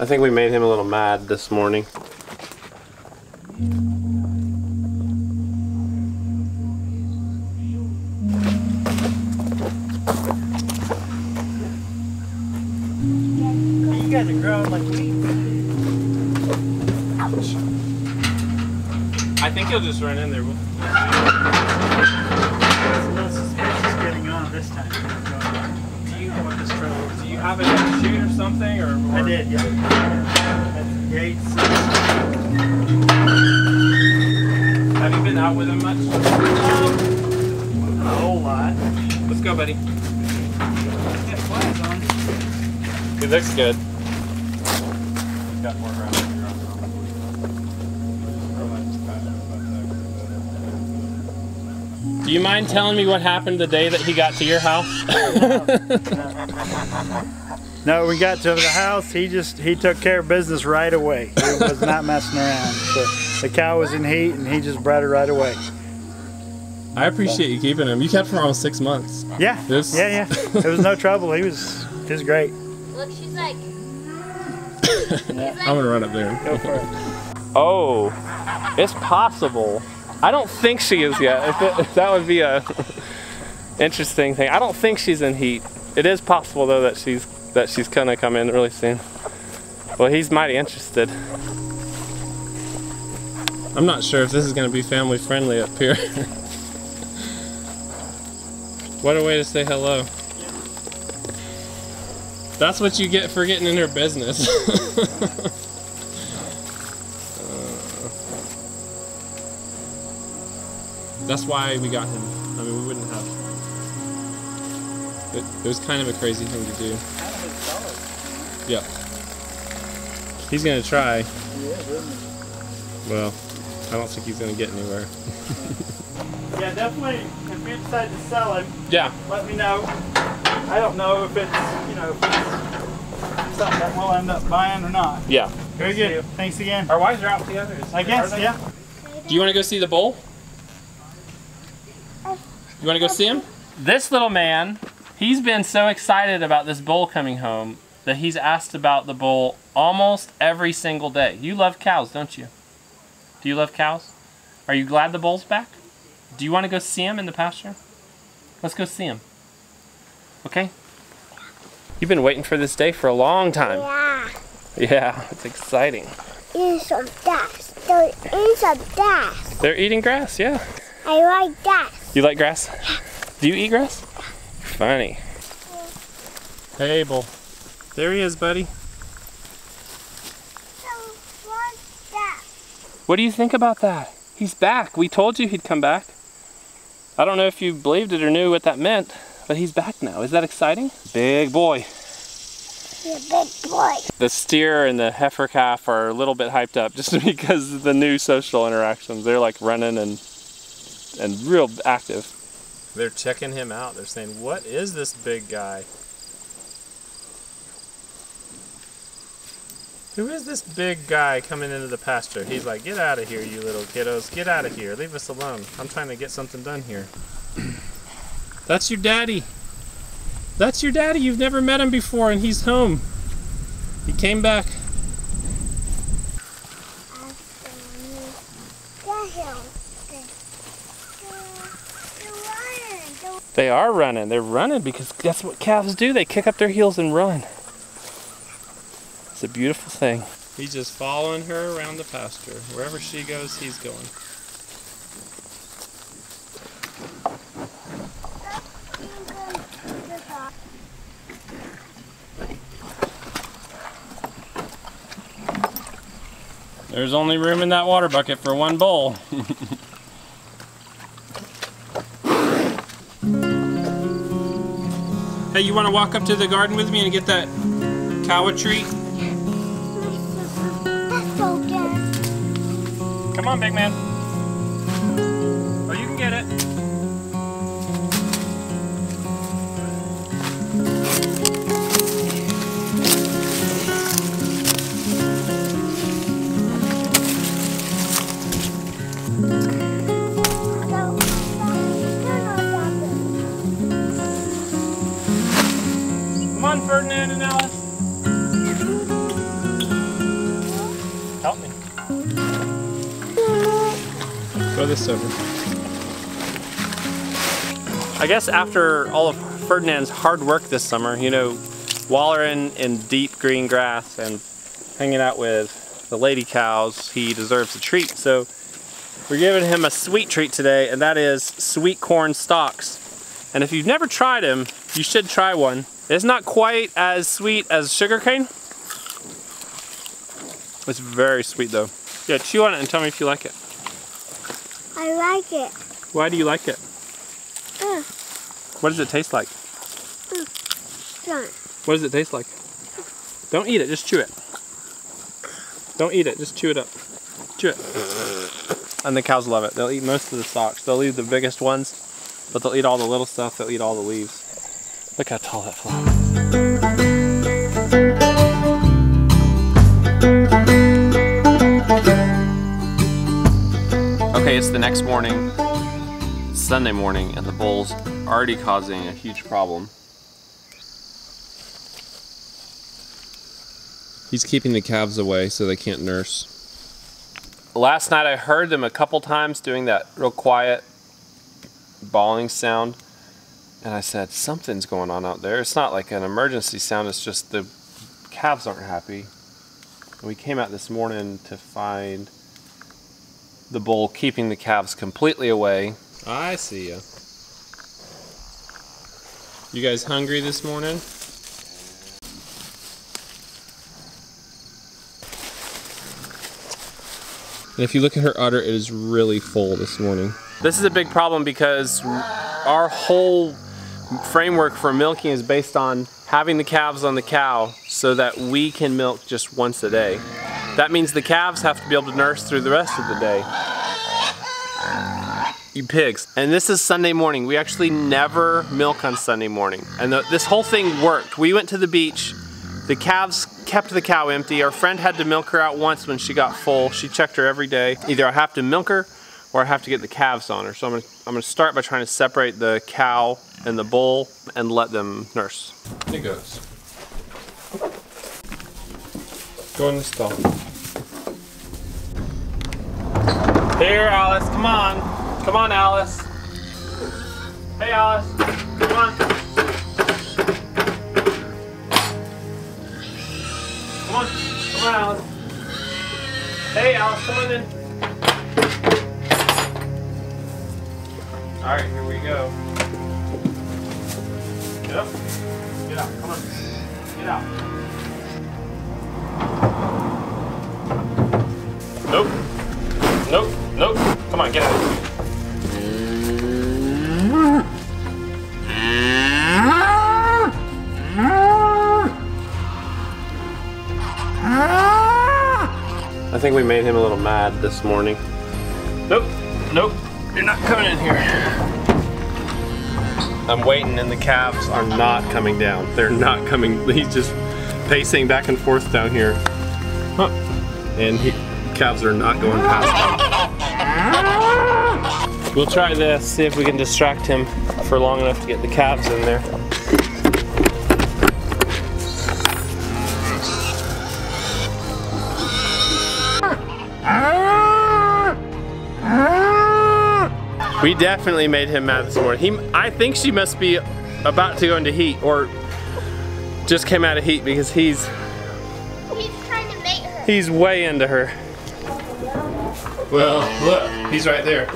I think we made him a little mad this morning. You guys are growing like weeds. I think he'll just run in there. It's a little suspicious getting on this time. Do you, do you have a chute or something? Or, I did, yeah. At gates. Have you been out with him much? Um, a whole lot. Let's go, buddy. Get. He looks good. He's got more around Do you mind telling me what happened the day that he got to your house? No, we got to the house. He just he took care of business right away. He was not messing around. So the cow was in heat, and he just bred her right away. I appreciate you keeping him. You kept him for almost six months. Yeah, This- yeah, yeah. There was no trouble. He was he was great. Look, she's like. I'm gonna run up there. Go for it. Oh, it's possible. I don't think she is yet. If, it, if that would be a interesting thing. I don't think she's in heat. It is possible though that she's that she's gonna come in really soon. Well, he's mighty interested. I'm not sure if this is gonna be family friendly up here. what a way to say hello. That's what you get for getting in her business. That's why we got him. I mean, we wouldn't have. It, it was kind of a crazy thing to do. Yeah. He's gonna try. Well, I don't think he's gonna get anywhere. Yeah, definitely. If you decide to sell him, Yeah. let me know. I don't know if it's you know if it's something that we'll end up buying or not. Yeah. Very good. Thanks again. Our wives are out the together. I guess yeah. Do you want to go see the bull? You want to go see him? This little man, he's been so excited about this bull coming home that he's asked about the bull almost every single day. You love cows, don't you? Do you love cows? Are you glad the bull's back? Do you want to go see him in the pasture? Let's go see him. Okay? You've been waiting for this day for a long time. Yeah, Yeah, it's exciting. eat some grass. There is some grass. They're eating grass, yeah. I like grass. You like grass? Do you eat grass? Funny. Hey, Abel. There he is, buddy. So what's that? What do you think about that? He's back. We told you he'd come back. I don't know if you believed it or knew what that meant, but he's back now. Is that exciting? Big boy. You big boy. The steer and the heifer calf are a little bit hyped up just because of the new social interactions. They're like running and and real active. They're checking him out. They're saying, "What is this big guy? Who is this big guy coming into the pasture?" He's like, "Get out of here, you little kiddos. Get out of here. Leave us alone. I'm trying to get something done here." That's your daddy. That's your daddy. You've never met him before, and he's home. He came back. Get him. The lion. They are running. They're running because that's what calves do. They kick up their heels and run. It's a beautiful thing. He's just following her around the pasture. Wherever she goes, he's going. There's only room in that water bucket for one bowl. hey, you want to walk up to the garden with me and get that cow treat? That's so good. Come on, big man. Ferdinand and Alice. Help me. Throw this over. I guess after all of Ferdinand's hard work this summer, you know, wallowing in deep green grass and hanging out with the lady cows, he deserves a treat. So we're giving him a sweet treat today, and that is sweet corn stalks. And if you've never tried them, you should try one. It's not quite as sweet as sugarcane. It's very sweet though. Yeah, chew on it and tell me if you like it. I like it. Why do you like it? Uh, What does it taste like? John. What does it taste like? Don't eat it, just chew it. Don't eat it, just chew it up. Chew it. And the cows love it. They'll eat most of the stalks. They'll eat the biggest ones, but they'll eat all the little stuff. They'll eat all the leaves. Look how tall that flower is. Okay, it's the next morning, It's Sunday morning, and the bull's already causing a huge problem. He's keeping the calves away so they can't nurse. Last night I heard them a couple times doing that real quiet bawling sound. And I said, something's going on out there. It's not like an emergency sound, it's just the calves aren't happy. And we came out this morning to find the bull keeping the calves completely away. I see ya. You guys hungry this morning? And if you look at her udder, it is really full this morning. This is a big problem because our whole framework for milking is based on having the calves on the cow so that we can milk just once a day. That means the calves have to be able to nurse through the rest of the day. You pigs. And this is Sunday morning. We actually never milk on Sunday morning. And the, this whole thing worked. We went to the beach. The calves kept the cow empty. Our friend had to milk her out once when she got full. She checked her every day. Either I have to milk her or I have to get the calves on her. So I'm gonna, I'm gonna start by trying to separate the cow and the bowl and let them nurse. Here goes. Go in the stall. Here, Alice, come on. Come on, Alice. Hey, Alice. Come on. Come on. Come on, Alice. Hey, Alice, come on in. All right, here we go. Get up. Get out. Come on. Get out. Nope. Nope. Nope. Come on, get out. I think we made him a little mad this morning. Nope. Nope. You're not coming in here. I'm waiting and the calves are not coming down. They're not coming. He's just pacing back and forth down here. Huh. And he, calves are not going past. We'll try this, see if we can distract him for long enough to get the calves in there. We definitely made him mad this morning. He, I think she must be about to go into heat or just came out of heat because he's He's trying to mate her. he's way into her. Well, look, he's right there.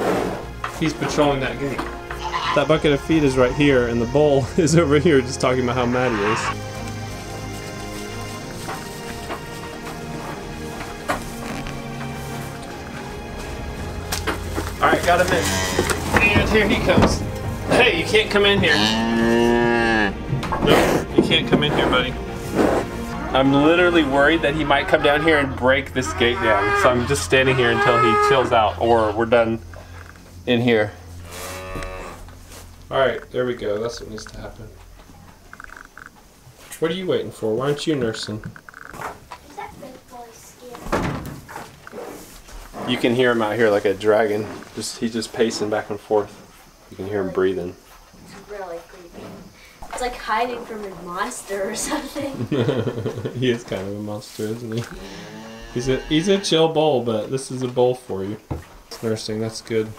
He's patrolling that gate. That bucket of feed is right here, and the bull is over here just talking about how mad he is. Alright, got him in. And here he comes. Hey, you can't come in here. Nope, you can't come in here, buddy. I'm literally worried that he might come down here and break this gate down. So I'm just standing here until he chills out or we're done in here. Alright, there we go. That's what needs to happen. What are you waiting for? Why aren't you nursing? Is that big boy scared? You can hear him out here like a dragon. Just he's just pacing back and forth. You can hear him breathing. It's really creepy. It's like hiding from a monster or something. he is kind of a monster, isn't he? He's a he's a chill bull, but this is a bull for you. It's nursing, that's good.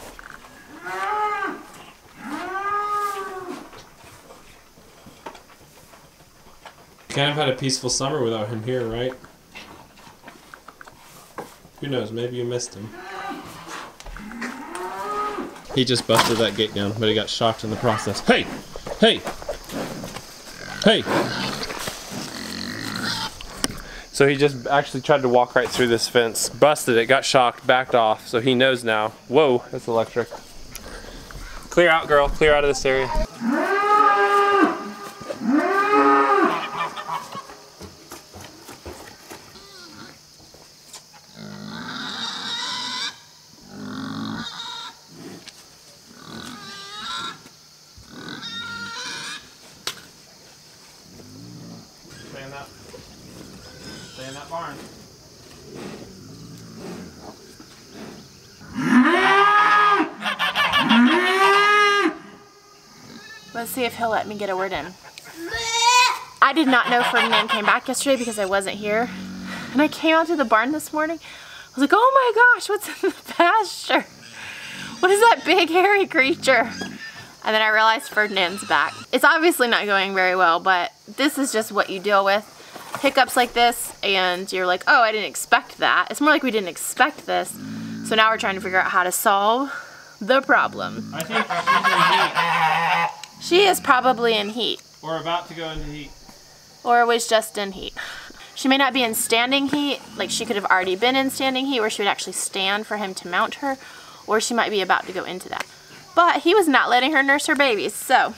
Kind of had a peaceful summer without him here, right? Who knows? Maybe you missed him. He just busted that gate down, but he got shocked in the process. Hey! Hey! Hey! So he just actually tried to walk right through this fence, busted it, got shocked, backed off, so he knows now. Whoa, that's electric. Clear out, girl. Clear out of this area. Let's see if he'll let me get a word in. I did not know Ferdinand came back yesterday because I wasn't here. And I came out to the barn this morning. I was like, oh my gosh, what's in the pasture? What is that big hairy creature? And then I realized Ferdinand's back. It's obviously not going very well, but this is just what you deal with. Hiccups like this, and you're like, oh, I didn't expect that. It's more like we didn't expect this. So now we're trying to figure out how to solve the problem. I think she's in heat, She is probably in heat. or about to go into heat. or was just in heat. She may not be in standing heat, like she could have already been in standing heat where she would actually stand for him to mount her, or she might be about to go into that. But he was not letting her nurse her babies, so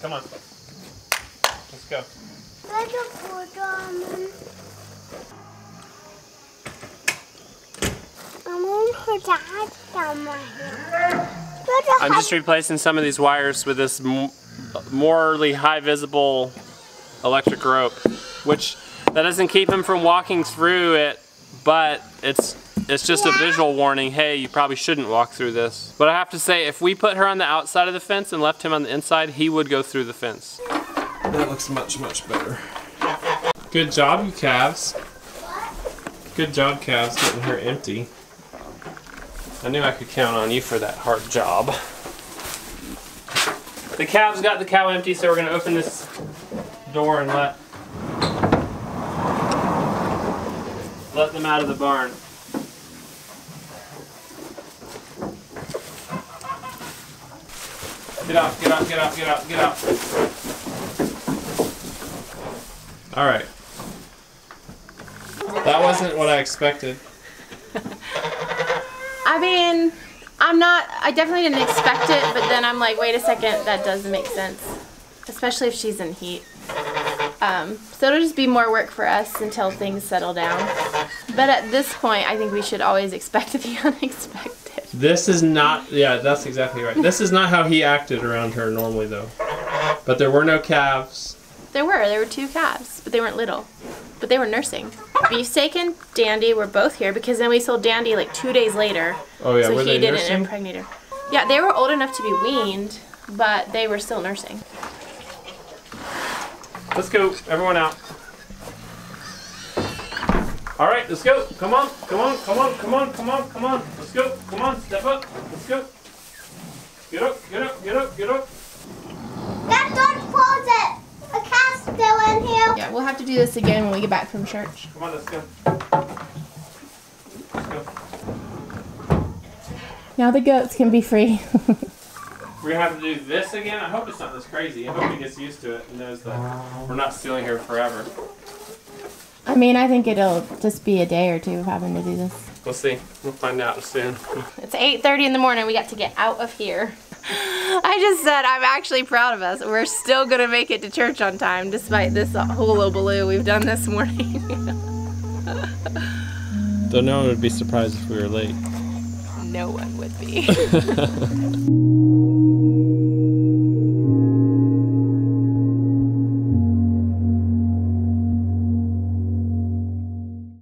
Come on. Let's go. There's a foot on. I'm gonna put that somewhere. There's a I'm just replacing some of these wires with this m- morely high visible electric rope, which that doesn't keep him from walking through it, but it's it's just a visual warning. Hey, you probably shouldn't walk through this. But I have to say, if we put her on the outside of the fence and left him on the inside, he would go through the fence. That looks much much better. Good job, you calves. Good job, calves, getting her empty. I knew I could count on you for that hard job. The calves got the cow empty, so we're gonna open this door and let let them out of the barn. Get out, get out, get out, get out, get out. All right. That wasn't what I expected. I mean, I'm not, I definitely didn't expect it, but then I'm like, wait a second, that doesn't make sense. Especially if she's in heat. Um, so it'll just be more work for us until things settle down. But at this point, I think we should always expect the unexpected. This is not, yeah, that's exactly right. This is not how he acted around her normally, though. But there were no calves. There were, there were two calves, but they weren't little. But they were nursing. Beefsteak and Dandy were both here because then we sold Dandy like two days later. Oh yeah, so were he they didn't nursing? impregnate her. Yeah, they were old enough to be weaned, but they were still nursing. Let's go, everyone out. All right, let's go. Come on, come on, come on, come on, come on, come on. Let's go. Come on, step up. Let's go. Get up, get up, get up, get up. Dad, don't close it. A cat's still in here. Yeah, we'll have to do this again when we get back from church. Come on, let's go. Let's go. Now the goats can be free. We're gonna have to do this again. I hope it's not this crazy. I hope he gets used to it and knows that we're not stealing here forever. I mean, I think it'll just be a day or two of having to do this. We'll see. We'll find out soon. It's 8.30 in the morning. We got to get out of here. I just said I'm actually proud of us. We're still going to make it to church on time despite this hullabaloo we've done this morning. Though no one would be surprised if we were late. no one would be.